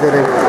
Direct.